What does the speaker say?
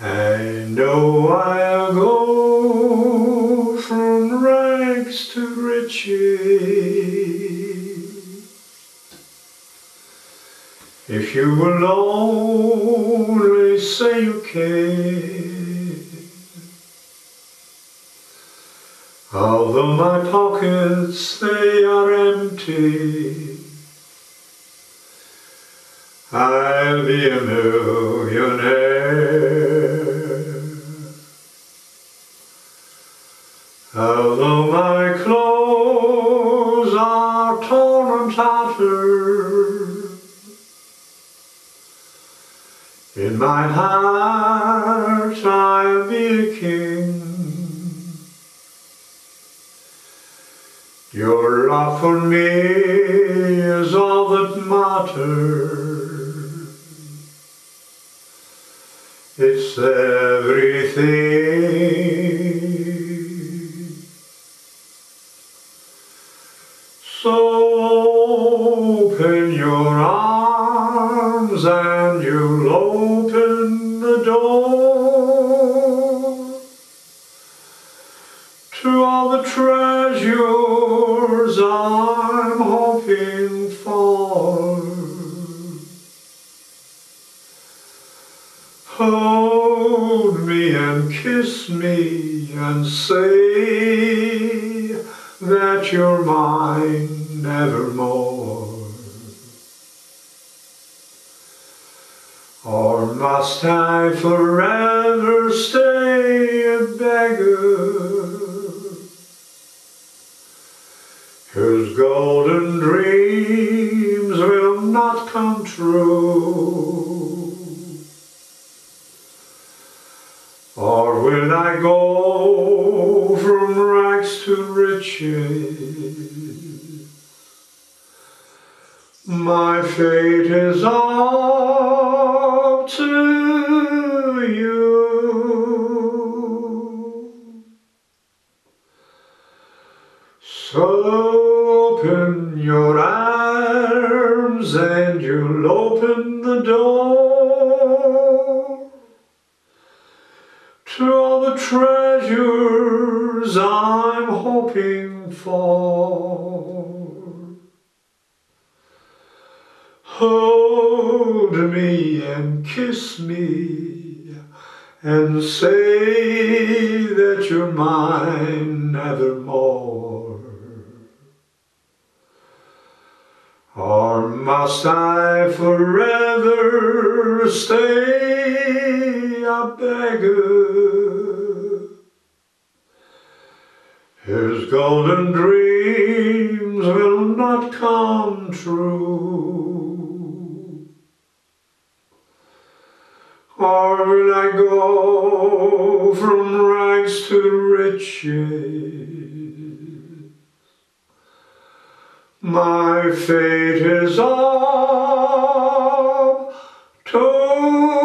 know oh, I'll go from rags to riches if you will only say you can. Although my pockets they are empty, I'll be a millionaire. Although my clothes are torn and tattered, in my heart I'll be a king. Your love for me is all that matters. It's everything. Open your arms and you'll open the door to all the treasures I'm hoping for. Hold me and kiss me and say that you're mine nevermore. Or must I forever stay a beggar? Whose golden dreams will not come true. Or will I go from rags to riches? My fate is up So open your arms and you'll open the door to all the treasures I'm hoping for. Hold me and kiss me and say that you're mine nevermore. Or must I forever stay a beggar? His golden dreams will not come true. Or will I go from rags to riches? My fate is up to